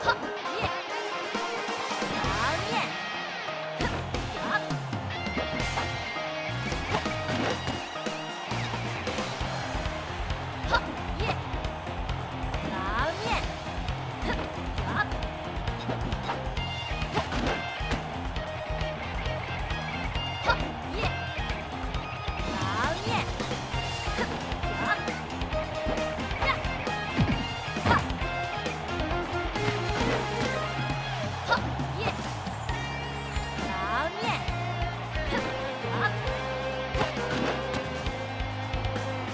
はっ